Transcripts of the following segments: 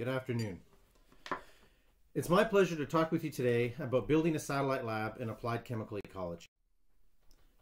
Good afternoon. It's my pleasure to talk with you today about building a satellite lab in applied chemical ecology.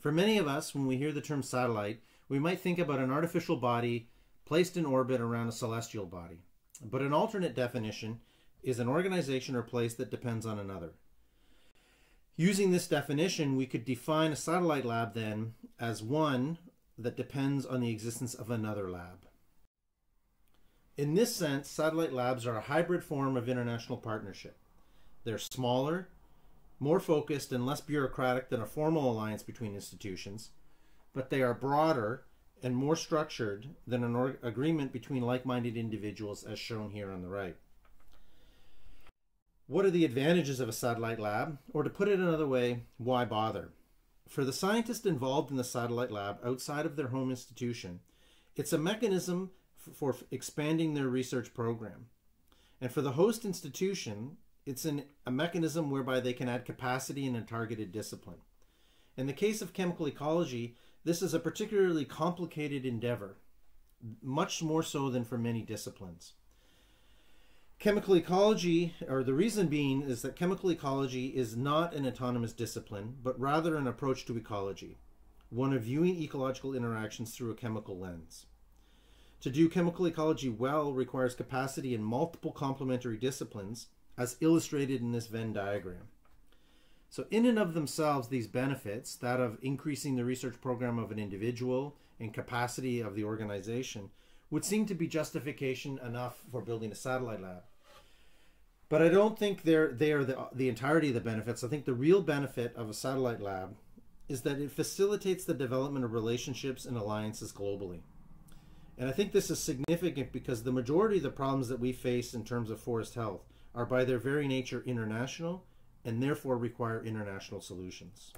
For many of us, when we hear the term satellite, we might think about an artificial body placed in orbit around a celestial body. But an alternate definition is an organization or place that depends on another. Using this definition, we could define a satellite lab then as one that depends on the existence of another lab. In this sense, satellite labs are a hybrid form of international partnership. They're smaller, more focused, and less bureaucratic than a formal alliance between institutions, but they are broader and more structured than an agreement between like minded individuals, as shown here on the right. What are the advantages of a satellite lab? Or to put it another way, why bother? For the scientist involved in the satellite lab outside of their home institution, it's a mechanism for expanding their research program. And for the host institution, it's an, a mechanism whereby they can add capacity in a targeted discipline. In the case of chemical ecology, this is a particularly complicated endeavor, much more so than for many disciplines. Chemical ecology, or the reason being, is that chemical ecology is not an autonomous discipline, but rather an approach to ecology, one of viewing ecological interactions through a chemical lens. To do chemical ecology well requires capacity in multiple complementary disciplines, as illustrated in this Venn diagram. So, in and of themselves, these benefits, that of increasing the research program of an individual and capacity of the organization, would seem to be justification enough for building a satellite lab. But I don't think they're, they are the, the entirety of the benefits. I think the real benefit of a satellite lab is that it facilitates the development of relationships and alliances globally. And I think this is significant because the majority of the problems that we face in terms of forest health are by their very nature international and therefore require international solutions.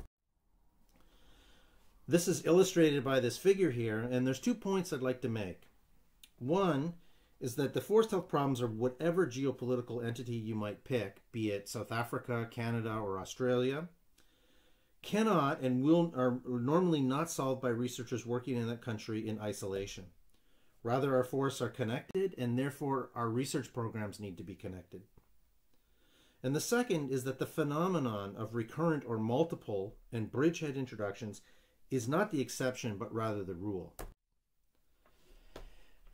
This is illustrated by this figure here, and there's two points I'd like to make. One is that the forest health problems are whatever geopolitical entity you might pick, be it South Africa, Canada, or Australia, cannot and will are normally not solved by researchers working in that country in isolation. Rather, our forests are connected, and therefore our research programs need to be connected. And the second is that the phenomenon of recurrent or multiple and bridgehead introductions is not the exception, but rather the rule.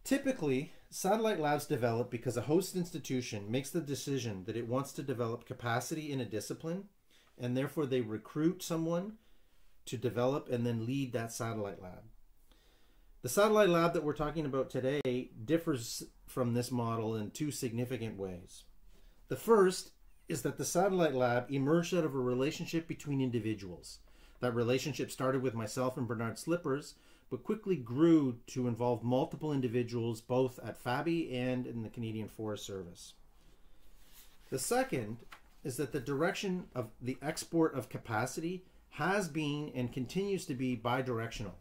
Typically, satellite labs develop because a host institution makes the decision that it wants to develop capacity in a discipline, and therefore they recruit someone to develop and then lead that satellite lab. The satellite lab that we're talking about today differs from this model in two significant ways. The first is that the satellite lab emerged out of a relationship between individuals. That relationship started with myself and Bernard Slippers, but quickly grew to involve multiple individuals both at FABI and in the Canadian Forest Service. The second is that the direction of the export of capacity has been and continues to be bidirectional,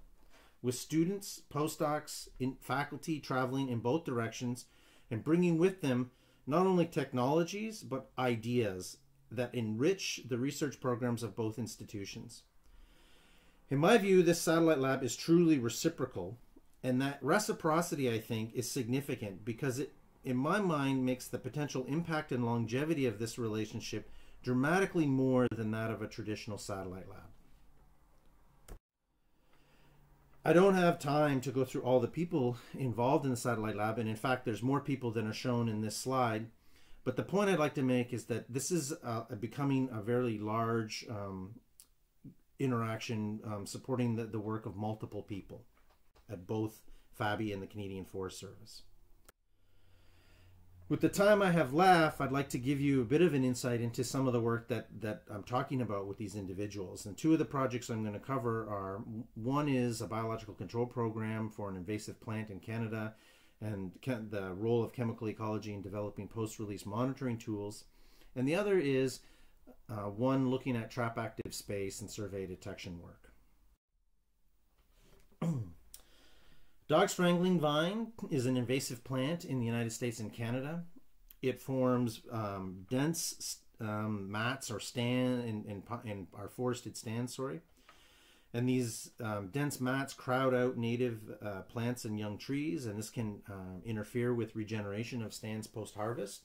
with students, postdocs, in faculty traveling in both directions and bringing with them not only technologies, but ideas that enrich the research programs of both institutions. In my view, this satellite lab is truly reciprocal, and that reciprocity, I think, is significant because it, in my mind, makes the potential impact and longevity of this relationship dramatically more than that of a traditional satellite lab. I don't have time to go through all the people involved in the satellite lab, and in fact, there's more people than are shown in this slide. But the point I'd like to make is that this is uh, becoming a very large um, interaction um, supporting the, the work of multiple people at both FABI and the Canadian Forest Service. With the time I have left, I'd like to give you a bit of an insight into some of the work that, that I'm talking about with these individuals. And two of the projects I'm going to cover are one is a biological control program for an invasive plant in Canada and the role of chemical ecology in developing post release monitoring tools. And the other is uh, one looking at trap active space and survey detection work. Dog strangling vine is an invasive plant in the United States and Canada. It forms um, dense um, mats or stand in, in, in, our forested stands, sorry. And these um, dense mats crowd out native uh, plants and young trees, and this can uh, interfere with regeneration of stands post harvest.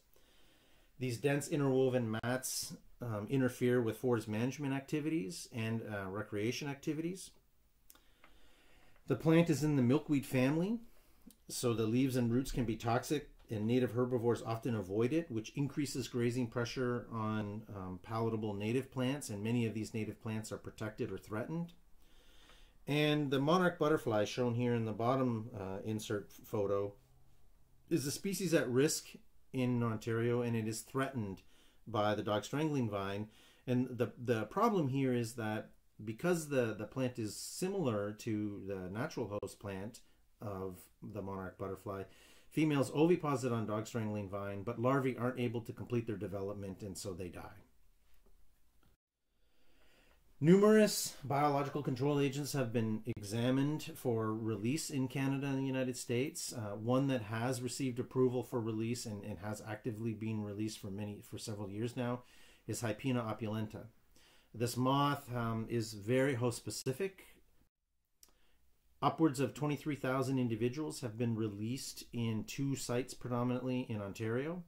These dense interwoven mats um, interfere with forest management activities and uh, recreation activities. The plant is in the milkweed family, so the leaves and roots can be toxic, and native herbivores often avoid it, which increases grazing pressure on um, palatable native plants, and many of these native plants are protected or threatened. And the monarch butterfly, shown here in the bottom uh, insert photo, is a species at risk in Ontario, and it is threatened by the dog strangling vine. And the the problem here is that because the, the plant is similar to the natural host plant of the monarch butterfly, females oviposit on dog strangling vine, but larvae aren't able to complete their development and so they die. Numerous biological control agents have been examined for release in Canada and the United States. Uh, one that has received approval for release and, and has actively been released for many for several years now is Hypena opulenta. This moth um, is very host specific. Upwards of 23,000 individuals have been released in two sites, predominantly in Ontario.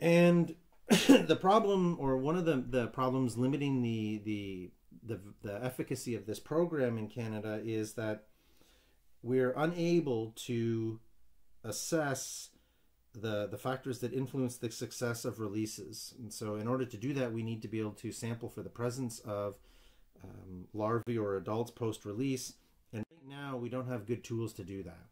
And the problem, or one of the, the problems limiting the, the, the, the efficacy of this program in Canada is that we're unable to assess the the factors that influence the success of releases. And so, in order to do that, we need to be able to sample for the presence of um, larvae or adults post release. And right now, we don't have good tools to do that.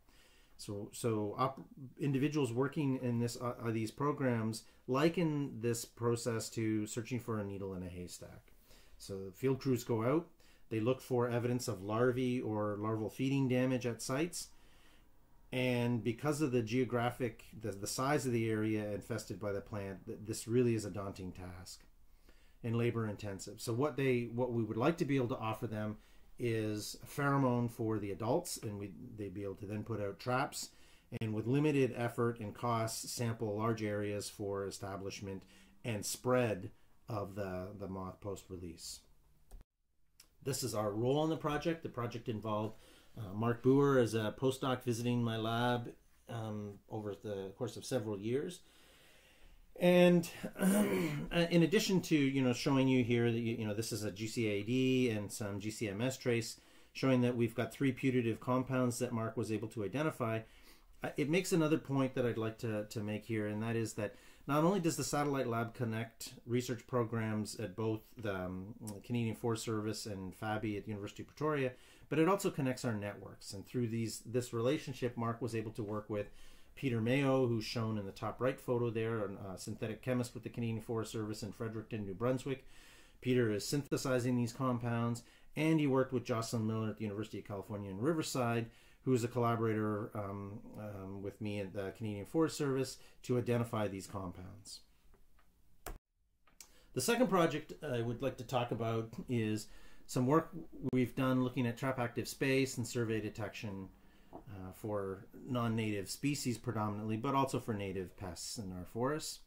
So, so individuals working in this uh, uh, these programs liken this process to searching for a needle in a haystack. So, field crews go out, they look for evidence of larvae or larval feeding damage at sites and because of the geographic the, the size of the area infested by the plant this really is a daunting task and labor intensive. So what they what we would like to be able to offer them is pheromone for the adults and we they'd be able to then put out traps. And with limited effort and costs sample large areas for establishment and spread of the the moth post release this is our role in the project. The project involved uh, Mark Bouwer is a postdoc visiting my lab um, over the course of several years. And in addition to you know showing you here that you, you know this is a GC-EAD and some GCMS trace showing that we've got three putative compounds that Mark was able to identify, uh, it makes another point that I'd like to, to make here, and that is that not only does the satellite lab connect research programs at both the um, Canadian Forest Service and FABI at the University of Pretoria, but it also connects our networks. And through these this relationship, Mark was able to work with Peter Mayo, who's shown in the top right photo there, a synthetic chemist with the Canadian Forest Service in Fredericton, New Brunswick. Peter is synthesizing these compounds, and he worked with Jocelyn Millar at the University of California in Riverside, who is a collaborator um, um, with me at the Canadian Forest Service to identify these compounds. The second project I would like to talk about is some work we've done looking at trap active space and survey detection uh, for non-native species predominantly, but also for native pests in our forests.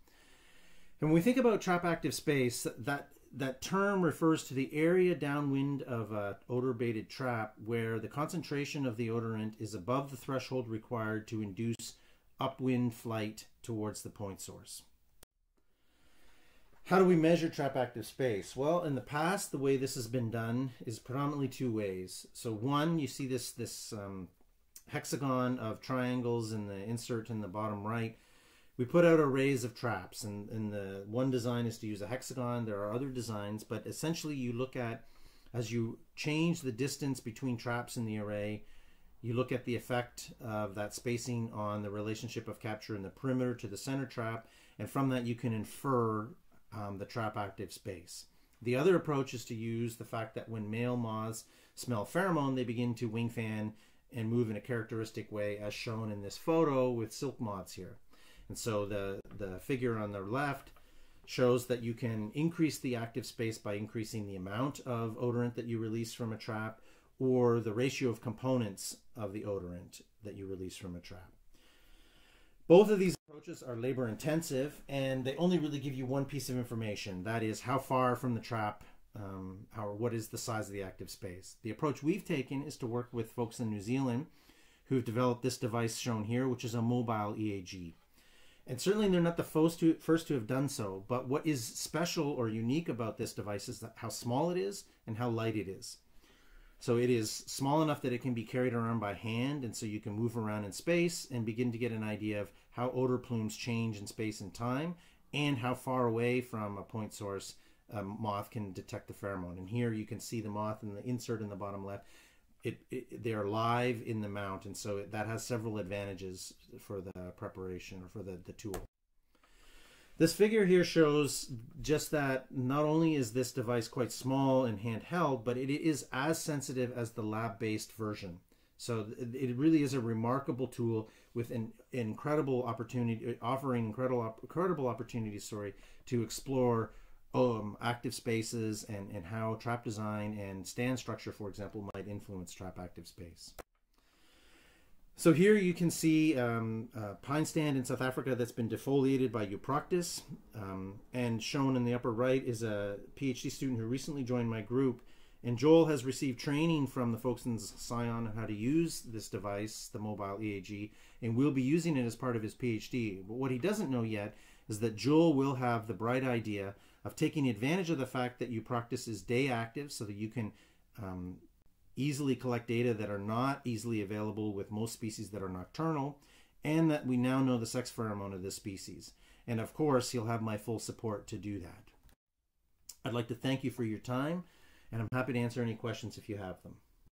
And when we think about trap active space, that that term refers to the area downwind of a odor baited trap where the concentration of the odorant is above the threshold required to induce upwind flight towards the point source. How do we measure trap active space? Well, in the past, the way this has been done is predominantly two ways. So one, you see this this um, hexagon of triangles in the insert in the bottom right. We put out arrays of traps, and, and the one design is to use a hexagon. There are other designs, but essentially you look at as you change the distance between traps in the array, you look at the effect of that spacing on the relationship of capture in the perimeter to the center trap, and from that you can infer um, the trap active space. The other approach is to use the fact that when male moths smell pheromone, they begin to wing fan and move in a characteristic way, as shown in this photo with silk moths here. And so the, the figure on the left shows that you can increase the active space by increasing the amount of odorant that you release from a trap or the ratio of components of the odorant that you release from a trap. Both of these approaches are labor intensive and they only really give you one piece of information that is how far from the trap um, or what is the size of the active space. The approach we've taken is to work with folks in New Zealand who've developed this device shown here, which is a mobile EAG. And certainly they're not the first to, first to have done so, but what is special or unique about this device is how small it is and how light it is. So it is small enough that it can be carried around by hand, and so you can move around in space and begin to get an idea of how odor plumes change in space and time, and how far away from a point source a moth can detect the pheromone. And here you can see the moth in the insert in the bottom left. It, it, they are live in the mount, and so it, that has several advantages for the preparation or for the, the tool. This figure here shows just that not only is this device quite small and handheld, but it is as sensitive as the lab-based version. So it really is a remarkable tool with an incredible opportunity, offering incredible incredible opportunities, sorry, to explore um, active spaces and, and how trap design and stand structure, for example, might influence trap active space. So here you can see um, a pine stand in South Africa that's been defoliated by Euproctis. Um, and shown in the upper right is a PhD student who recently joined my group. And Joel has received training from the folks in Scion on how to use this device, the mobile EAG, and will be using it as part of his PhD. But what he doesn't know yet is that Joel will have the bright idea of taking advantage of the fact that Euproctis is day active so that you can um, easily collect data that are not easily available with most species that are nocturnal, and that we now know the sex pheromone of this species. And of course, you'll have my full support to do that. I'd like to thank you for your time, and I'm happy to answer any questions if you have them.